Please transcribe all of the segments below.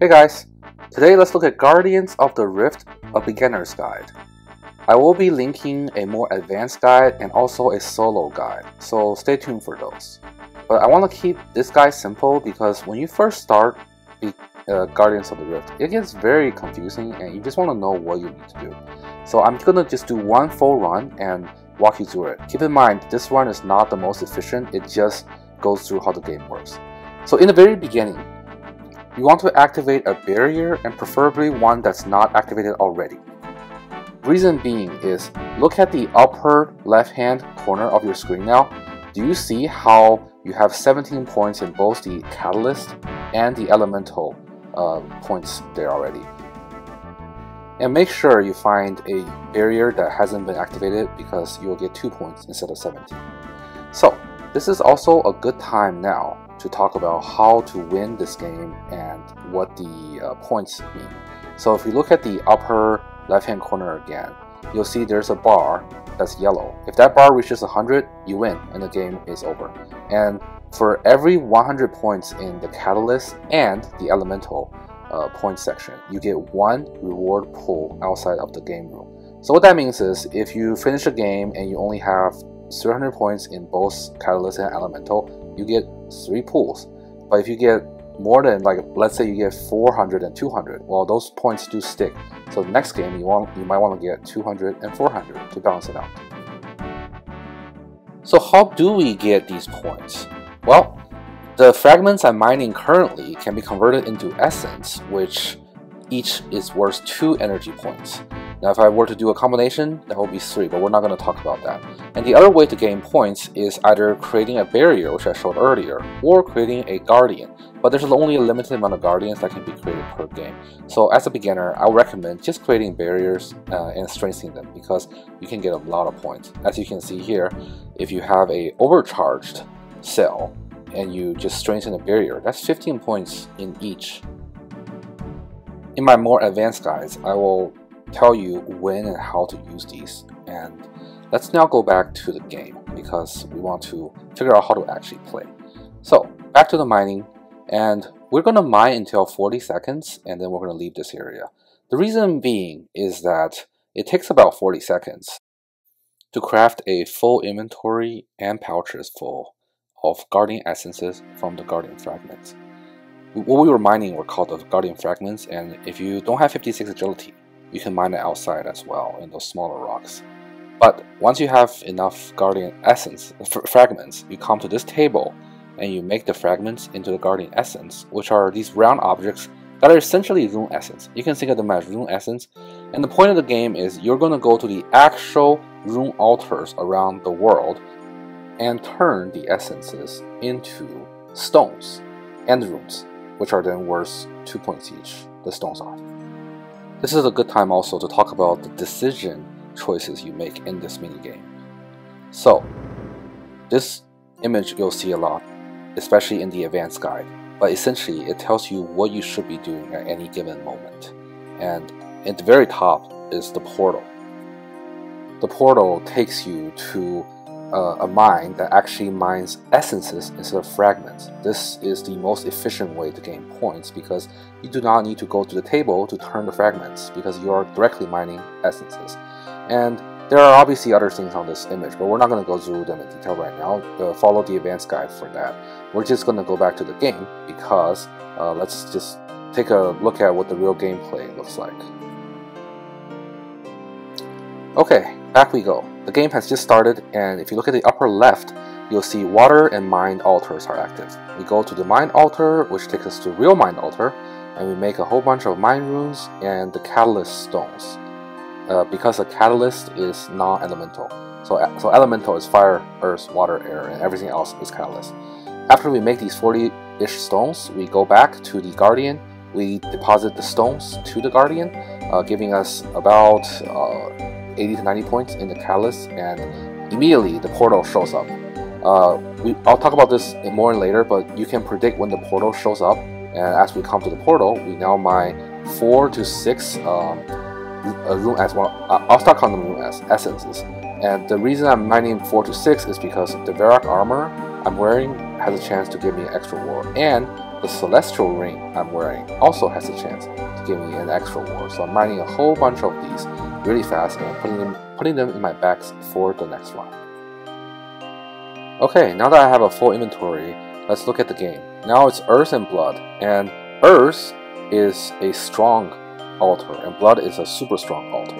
Hey guys, today let's look at Guardians of the Rift, a beginner's guide. I will be linking a more advanced guide and also a solo guide, so stay tuned for those. But I want to keep this guide simple because when you first start the uh, Guardians of the Rift, it gets very confusing and you just want to know what you need to do. So I'm gonna just do one full run and walk you through it. Keep in mind, this run is not the most efficient, it just goes through how the game works. So in the very beginning, you want to activate a barrier and preferably one that's not activated already. Reason being is, look at the upper left hand corner of your screen now. Do you see how you have 17 points in both the Catalyst and the Elemental uh, points there already? And make sure you find a barrier that hasn't been activated because you'll get 2 points instead of 17. So, this is also a good time now to talk about how to win this game and what the uh, points mean. So if you look at the upper left hand corner again, you'll see there's a bar that's yellow. If that bar reaches 100, you win and the game is over. And for every 100 points in the Catalyst and the Elemental uh, point section, you get one reward pool outside of the game room. So what that means is if you finish a game and you only have 300 points in both Catalyst and Elemental, you get three pools. But if you get more than like let's say you get 400 and 200, well those points do stick. So the next game you want you might want to get 200 and 400 to balance it out. So how do we get these points? Well, the fragments I'm mining currently can be converted into essence, which each is worth 2 energy points. Now if I were to do a combination, that would be 3, but we're not going to talk about that. And the other way to gain points is either creating a barrier, which I showed earlier, or creating a guardian. But there's only a limited amount of guardians that can be created per game. So as a beginner, I would recommend just creating barriers uh, and strengthening them because you can get a lot of points. As you can see here, if you have a overcharged cell and you just strengthen a barrier, that's 15 points in each. In my more advanced guides, I will tell you when and how to use these. And let's now go back to the game because we want to figure out how to actually play. So back to the mining and we're going to mine until 40 seconds and then we're going to leave this area. The reason being is that it takes about 40 seconds to craft a full inventory and pouches full of Guardian Essences from the Guardian Fragments. What we were mining were called the Guardian Fragments and if you don't have 56 agility, you can mine it outside as well in those smaller rocks. But once you have enough Guardian Essence fragments, you come to this table and you make the fragments into the Guardian Essence, which are these round objects that are essentially Rune Essence. You can think of them as Rune Essence, and the point of the game is you're going to go to the actual Rune altars around the world and turn the essences into stones and runes, which are then worth 2 points each, the stones are. This is a good time also to talk about the decision choices you make in this minigame. So, this image you'll see a lot, especially in the advanced guide, but essentially it tells you what you should be doing at any given moment. And at the very top is the portal. The portal takes you to uh, a mine that actually mines essences instead of fragments. This is the most efficient way to gain points because you do not need to go to the table to turn the fragments because you are directly mining essences. And there are obviously other things on this image, but we're not going to go through them in detail right now. Uh, follow the advanced guide for that. We're just going to go back to the game because uh, let's just take a look at what the real gameplay looks like. Okay, back we go. The game has just started and if you look at the upper left, you'll see water and mind altars are active. We go to the mind altar, which takes us to real mind altar, and we make a whole bunch of mind runes and the catalyst stones. Uh, because the catalyst is non-elemental. So, so elemental is fire, earth, water, air, and everything else is catalyst. After we make these 40-ish stones, we go back to the guardian, we deposit the stones to the guardian, uh, giving us about uh, 80 to 90 points in the catalyst, and immediately the portal shows up. Uh, we, I'll talk about this more later, but you can predict when the portal shows up. And as we come to the portal, we now mine four to six um, uh, rune as well. I'll start calling them rune as essences. And the reason I'm mining four to six is because the Varrock armor I'm wearing has a chance to give me an extra war, and the celestial ring I'm wearing also has a chance to give me an extra war. So I'm mining a whole bunch of these really fast and putting them, putting them in my bags for the next run. Okay, now that I have a full inventory, let's look at the game. Now it's Earth and Blood, and Earth is a strong altar, and Blood is a super strong altar,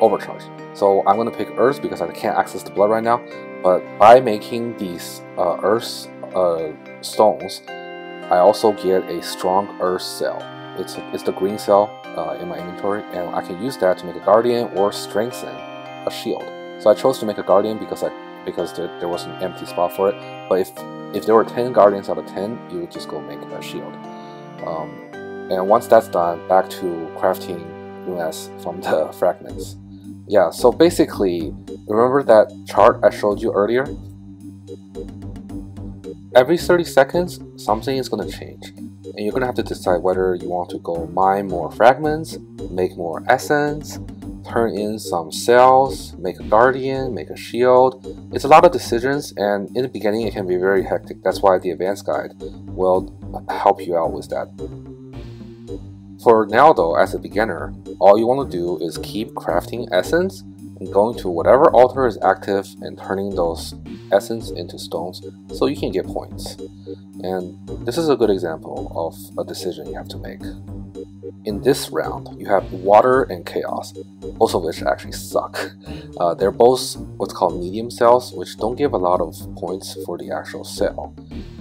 overcharge. So I'm going to pick Earth because I can't access the Blood right now, but by making these uh, Earth uh, stones, I also get a strong Earth cell. It's, it's the green cell uh, in my inventory, and I can use that to make a Guardian or strengthen a shield. So I chose to make a Guardian because I because there, there was an empty spot for it. But if if there were 10 guardians out of 10, you would just go make a shield. Um, and once that's done, back to crafting runes from the fragments. Yeah, so basically, remember that chart I showed you earlier? Every 30 seconds, something is going to change. And you're to have to decide whether you want to go mine more fragments, make more essence, turn in some cells, make a guardian, make a shield. It's a lot of decisions and in the beginning it can be very hectic. That's why the advanced guide will help you out with that. For now though, as a beginner, all you want to do is keep crafting essence going to whatever altar is active and turning those essence into stones so you can get points. And this is a good example of a decision you have to make. In this round, you have Water and Chaos, both of which actually suck. Uh, they're both what's called medium cells, which don't give a lot of points for the actual cell.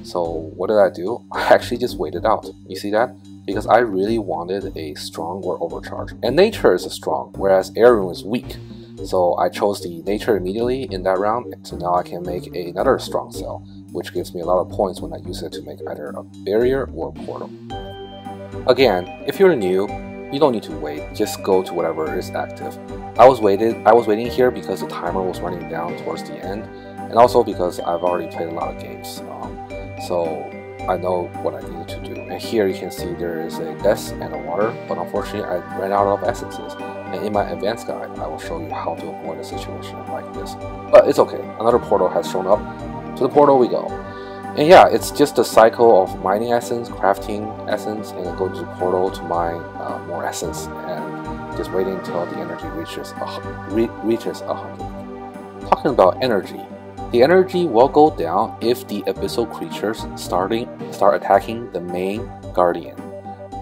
So what did I do? I actually just waited out. You see that? Because I really wanted a strong or overcharge. And nature is a strong, whereas air rune is weak. So I chose the nature immediately in that round, so now I can make another strong cell, which gives me a lot of points when I use it to make either a barrier or a portal. Again, if you're new, you don't need to wait, just go to whatever is active. I was waited I was waiting here because the timer was running down towards the end, and also because I've already played a lot of games. Um, so I know what I needed to do. And here you can see there is a S and a water, but unfortunately I ran out of essences. And in my advanced guide, I will show you how to avoid a situation like this. But it's okay, another portal has shown up. To the portal we go. And yeah, it's just a cycle of mining essence, crafting essence, and then going to the portal to mine uh, more essence, and just waiting until the energy reaches a, re reaches 100. Talking about energy, the energy will go down if the abyssal creatures starting start attacking the main guardian.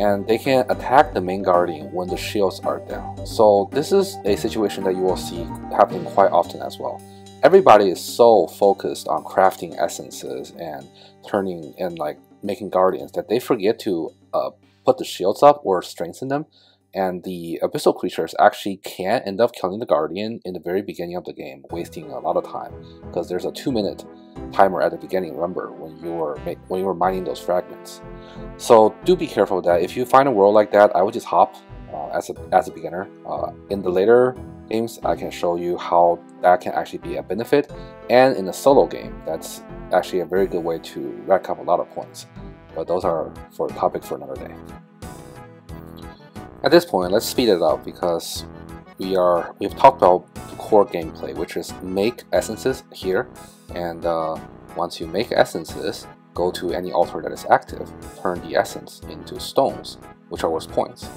And they can attack the main guardian when the shields are down. So this is a situation that you will see happening quite often as well everybody is so focused on crafting essences and turning and like making guardians that they forget to uh, put the shields up or strengthen them. And the abyssal creatures actually can end up killing the guardian in the very beginning of the game, wasting a lot of time because there's a two minute timer at the beginning. Remember when you were when you were mining those fragments. So do be careful with that. If you find a world like that, I would just hop uh, as a as a beginner. Uh, in the later games, I can show you how that can actually be a benefit. And in a solo game, that's actually a very good way to rack up a lot of points. But those are for a topic for another day. At this point, let's speed it up because we are we've talked about the core gameplay, which is make essences here, and uh, once you make essences, go to any altar that is active, turn the essence into stones, which are worth points.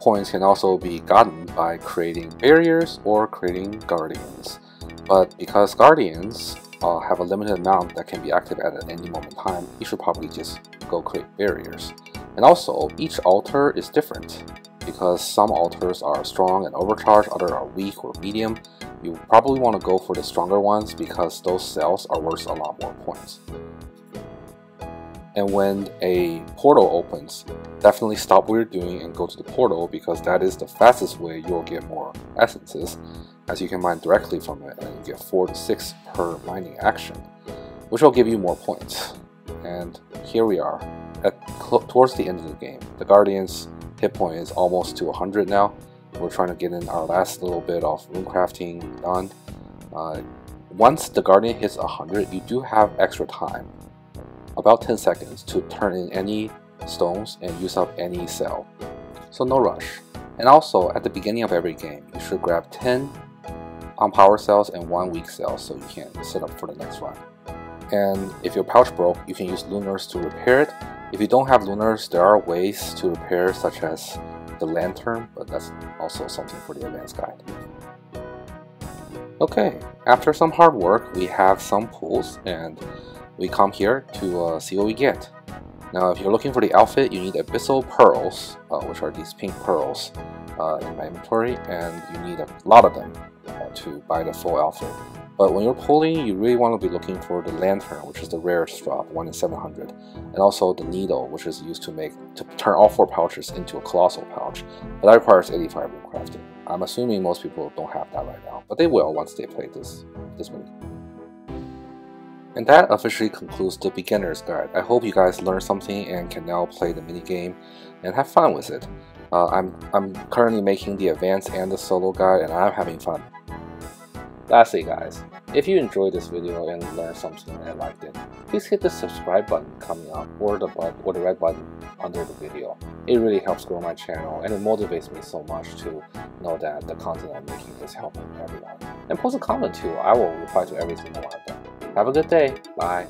Points can also be gotten by creating barriers or creating guardians. But because guardians uh, have a limited amount that can be active at any moment in time, you should probably just go create barriers. And also, each altar is different because some altars are strong and overcharged, others are weak or medium. You probably want to go for the stronger ones because those cells are worth a lot more points. And when a portal opens, definitely stop what you're doing and go to the portal because that is the fastest way you'll get more essences as you can mine directly from it and get 4 to 6 per mining action, which will give you more points. And here we are, towards the end of the game. The Guardian's hit point is almost to 100 now. We're trying to get in our last little bit of rune crafting done. Uh, once the Guardian hits 100, you do have extra time about 10 seconds to turn in any stones and use up any cell. So no rush. And also, at the beginning of every game, you should grab 10 on power cells and 1 weak cell so you can set up for the next run. And if your pouch broke, you can use lunars to repair it, If you don't have lunars, there are ways to repair such as the lantern, but that's also something for the advanced guide. Okay, after some hard work, we have some pools and we come here to uh, see what we get. Now, if you're looking for the outfit, you need Abyssal Pearls, uh, which are these pink pearls uh, in my inventory, and you need a lot of them uh, to buy the full outfit. But when you're pulling, you really want to be looking for the lantern, which is the rarest drop, 1 in 700, and also the needle, which is used to make to turn all four pouches into a colossal pouch. But that requires 85 rune crafting. I'm assuming most people don't have that right now, but they will once they play this this mini. And that officially concludes the beginner's guide. I hope you guys learned something and can now play the mini game and have fun with it. Uh, I'm, I'm currently making the advanced and the solo guide and I'm having fun. Lastly guys, if you enjoyed this video and learned something and liked it, please hit the subscribe button coming up or the button or the red button under the video. It really helps grow my channel and it motivates me so much to know that the content I'm making is helping everyone. And post a comment too, I will reply to every single one of them. Have a good day, bye.